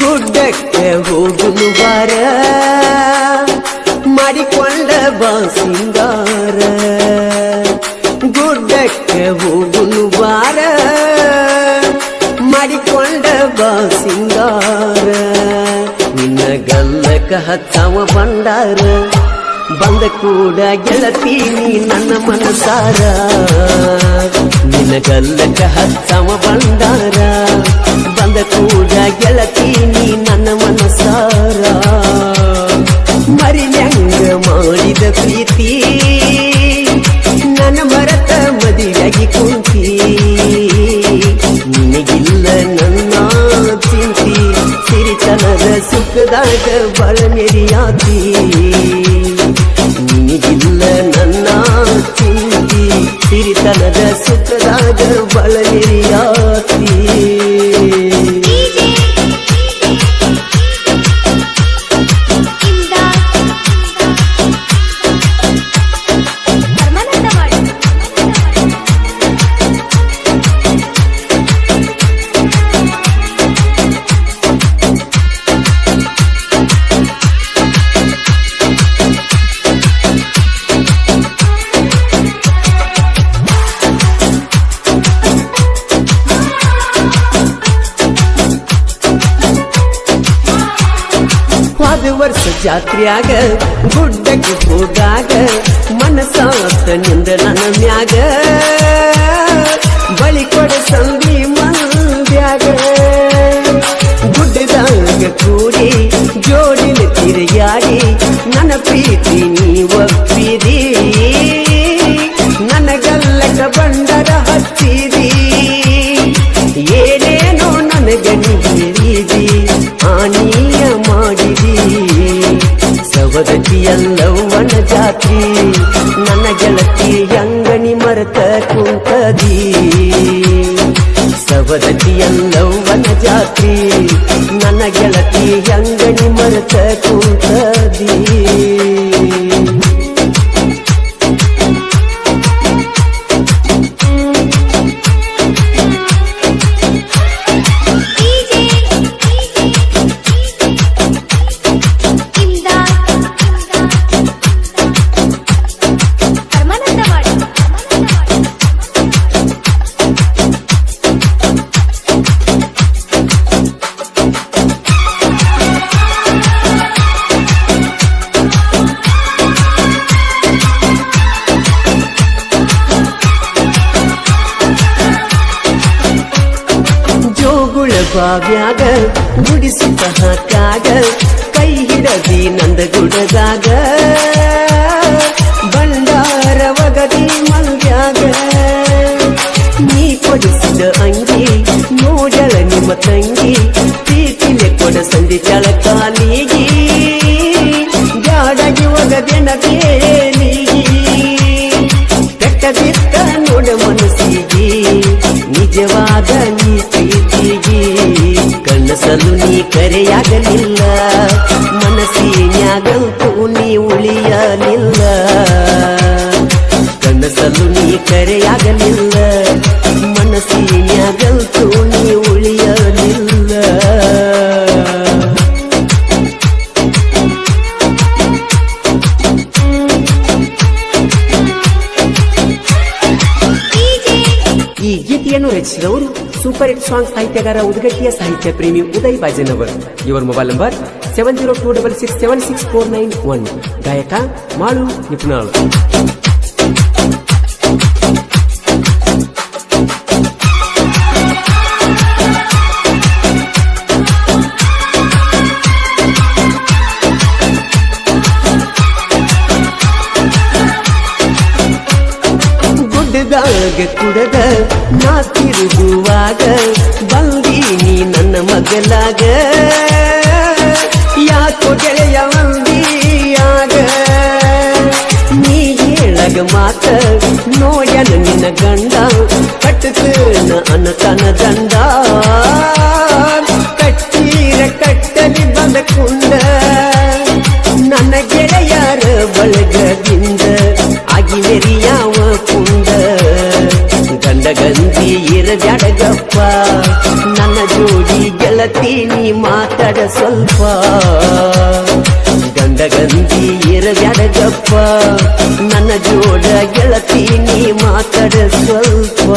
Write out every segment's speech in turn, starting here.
ಗುಡ್ಡಕ್ಕೆ ಹೋಗಲು ಬಾರ ಮಾಡಿಕೊಂಡ ಬಾ ಸಿಂಗಾರ ಗುಡ್ಡಕ್ಕೆ ಹೋಗಲು ಬಾರ ಮಾಡಿಕೊಂಡ ಬಾ ಸಿಂಗಾರ ನಿನ್ನ ಗಲ್ಲಕ ಹತ್ತವ ಬಂಡಾರ ಬಂದ ಕೂಡ ಗೆಳತೀನಿ ನನ್ನ ಮನಸಾರ. ನಿನ್ನ ಗಲ್ಲಕ ಹತ್ತವ ಬಂಡಾರ ಮದುವೆಯಾಗಿ ಕುಂತಿ. ನಿನಗಿಲ್ಲ ನನ್ನ ಚಿಂತಿ. ಸಿರಿತನದ ಸುಖದಾಗ ಬಳ ಮೆರಿಯಾತಿ ನಿನಗಿಲ್ಲ ನನ್ನ ಚಿಂತಿ. ಸಿರಿತನದ ಸುಖದಾಗ ಬಳ ಮೆರಿಯಾತಿ ವರ್ಷ ಜಾತ್ರ್ಯಾಗ, ಗುಡ್ಡಕ್ಕೆ ಹೋದಾಗ ಮನಸಾತ ನಿಂದ ನನ್ನ ಮ್ಯಾಗ. ಬಳಿ ಕೊಡ ಸಂದಿ ಮಂದ್ಯಾಗ. ಗುಡ್ಡದಾಗ ಕೂಡಿ ಜೋಡಿನ ತಿರುಗಾಡಿ ನನ್ನ ಪ್ರೀತಿ ನೀ ಒಪ್ಪಿದಿ ಗೆಳತಿ ಅಂಗಣಿ ಮರತ ಕುಂತದಿ ಬಾವ್ಯಾಗ ಗುಡಿಸಿತ ಹಾಕಾಗ ಕೈ ಹಿಡದಿ ನಂದ ಗುಡದಾಗ ಬಂಡಾರ ಒಗದಿ ಮಲ್ಯಾಗ ನೀ ಕೊಡಿಸಿದ ಅಂಗಿ ನೋಡಳ ನಿಮ್ಮ ತಂಗಿ, ಪ್ರೀತಿಲೆ ಕೊಡ ಸಂಧಿ ಚಳ ಕಾಲಿಗಿ ಜಾಡಗಿ ಒಗದೆನ ಬೇಲಿಗಿ ಕೆಟ್ಟ ಬಿತ್ತ ನೋಡ ಮನಸ್ಸಿಗೆ, ನಿಜವಾದ ನೀ ನೀ ಕರೆಯಾಗಲಿಲ್ಲ ಮನಸ್ಸಿನ್ಯಾಗಂತೂ ನೀ ಉಳಿಯಲಿಲ್ಲ. ಕನಸಲು ನೀ ಕರೆಯಾಗಲಿಲ್ಲ. ಈ ಗೀತೆಯನ್ನು ರಚಿಸಿದವರು ಸೂಪರ್ ಹಿಟ್ ಸಾಂಗ್ ಸಾಹಿತ್ಯಗಾರ ಉದ್ಗಟ್ಟಿಯ ಸಾಹಿತ್ಯ ಪ್ರೇಮಿ ಉದಯ್ ಬಾಜನವರ್ ಇವರ mobile number seven zero two double six seven six four nine one ಗಾಯಕ ಮಾಳು ನಿಪುಣಾಳ್ ಗುಡ್ಡದಾಗ ಕುಡದ ನಾ ತಿರುಗುವಾಗ ಬಂದೀನಿ ನನ್ನ ಮಗಲಾಗ ಯಾಕೋ ಗೆಳೆಯ ಮಂದಿಯಾಗ ನೀ ಹೇಳಗ ಮಾತ ನೋಯನ ನಿನ್ನ ಗಂಡ ಕಟ್ಟತನ ಅನ್ನತನ ದಂಡ ಕಟ್ಟೀರ ಕಟ್ಟಲಿ ಬಂದ ಕುಂಡ ನನ್ನ ಗೆಳೆಯರ ಬಳಗದಿಂದ ಜೋಡಿ ಗೆಳ ಗೆಳತಿ ನೀ ಮಾತಾಡ ಸ್ವಲ್ಪ. ಗಂಡ ಗಂಜಿ ಇರಬ್ಯಾಡ ಗಪ್ಪ ನನ್ನ ಜೋಡ ಗೆಳತಿ ನೀ ಮಾತಾಡ ಸ್ವಲ್ಪ.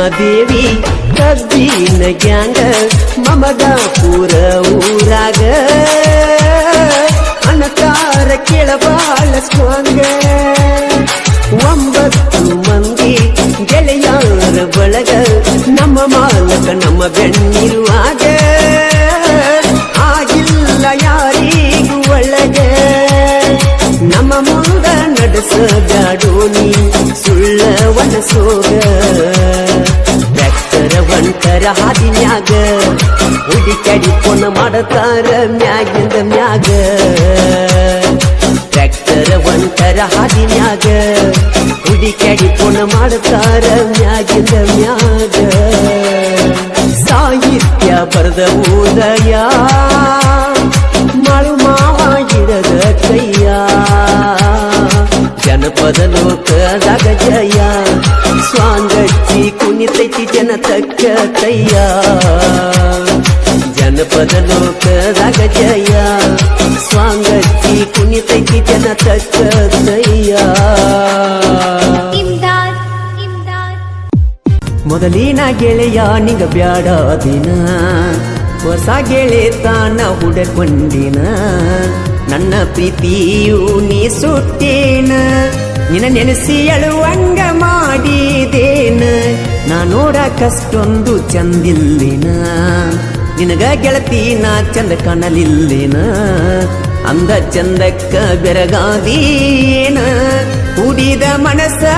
ದೇವಿ ಕಬ್ಬಿನ ಗ್ಯಾಂಗ ಮಮದಾಪುರ ಊರಾಗ ಅಣತಾರ ಕೇಳಬಾಳ ಸ್ವಾಂಗ ಒಂಬತ್ತು ಮಂದಿ ಗೆಳೆಯರ ಬಳಗ ನಮ್ಮ ಮಾಲಕ ನಮ್ಮ ಬೆಣ್ಣಿರುವಾಗ ಆಗಿಲ್ಲ ಯಾರಿಗೂ ಒಳಗೆ ನಮ್ಮ ಮುಂದ ನಡೆಸಗಾಡು ನೀ ಸುಳ್ಳ ಒಣಸೋಗ ಹುಡುಕಡಿ ಮಾಡತಾರ ಮ್ಯಾಗಿಂದ ಮ್ಯಾಗ. ಟ್ರ್ಯಾಕ್ಟರ ಒಂಟರ ಹಾದಿನ್ಯಾಗ. ಹುಡುಕಡಿ ಪೊನ ಮಾಡತಾರ ಮ್ಯಾಗಿಂದ ಮ್ಯಾಗ. ಸಾಹಿತ್ಯ ಬರೆದ ಉದಯ, ಮಾಳು ಮಾವ ಕೈಯ. ಜನಪದ ಲೋಕದಾಗ ಜಯ ಸ್ವಾಂಗಚ್ಚಿ ಕುಣಿತೈತಿ ಜನ ತಕ್ಕ ಕೈಯ. ಜನಪದ ಲೋಕದಾಗ ಜಯ ಸ್ವಾಂಗತಿ ಕುಣಿತೈತಿ ಜನ ತಕ್ಕ ಕೈಯ ಇಮ್ದಾದ್ ಇಮ್ದಾದ್ ಮೊದಲಿನ ಗೆಳೆಯ ನಿಗ ಬ್ಯಾಡ ದಿನ. ಹೊಸ ಗೆಳೆತಾನ ಹುಡಕೊಂಡಿನ. ನನ್ನ ಪ್ರೀತಿಯು ನೀ ಸುಟ್ಟೇನ ನಿನ್ನ ನೆನೆಸಿ ಅಳುವಂಗ ಮಾಡಿದೇನ. ನಾ ನೋಡಕಷ್ಟೊಂದು ಚಂದಿಲ್ಲಿನ. ನಿನಗ ಗೆಳತಿ ನಾ ಚಂದ ಕಾಣಲಿಲ್ಲಿನ ಅಂದ ಚಂದಕ್ಕ ಬೆರಗಾದೀನ ಕುಡಿದ ಮನಸ್ಸ ನೀ